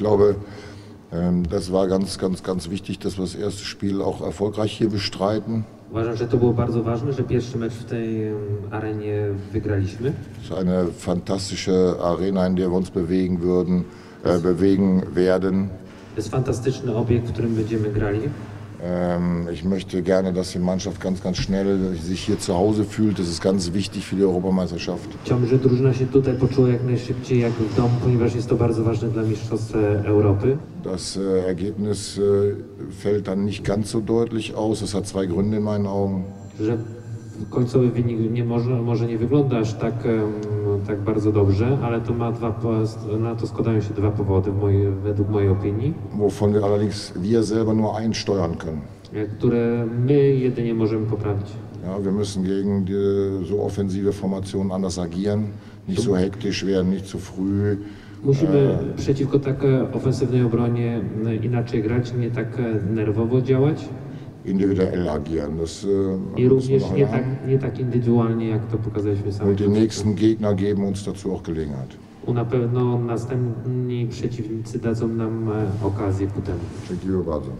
glaube, ähm, das war ganz, ganz, ganz wichtig, dass wir das erste Spiel auch erfolgreich hier bestreiten. Uważam, że to było bardzo ważne, że pierwszy mecz w tej arenie wygraliśmy. Es ist eine fantastische Arena, in der wir uns bewegen würden, äh, bewegen werden. To jest fantastyczny obiekt, w którym będziemy grali. Ähm, ich möchte gerne, dass die Mannschaft ganz, ganz schnell sich hier zu Hause fühlt. Das ist ganz wichtig für die Europameisterschaft. Chciałbym, żeby drużyna się tutaj poczuła jak najszybciej, jak w domu, ponieważ jest to bardzo ważne dla Mistrzostw e, Europy. Das äh, Ergebnis äh, fällt dann nicht ganz so deutlich aus. Das hat zwei Gründe in meinen Augen. Że końcowy wynik nie może, może nie wygląda aż tak, em, tak bardzo dobrze, ale to ma dwa, na to składają się dwa powody w mojej, według mojej opinii, wovon wir allerdings wir selber nur einsteuern können. e, które my jedynie możemy poprawić. Ja, wir müssen gegen die, so offensive Formationen anders agieren, nicht so hektisch werden, nicht zu früh. Musimy przeciwko tak e, ofensywnej obronie m, inaczej grać, nie tak e, nerwowo działać individuell agieren. Das äh, i wir również nie tak, nie tak indywidualnie, jak to pokazaliśmy sami. Und die nächsten Gegner geben uns dazu auch Gelegenheit. Na pewno następni przeciwnicy dadzą nam e, okazję ku temu. Dziękuję bardzo.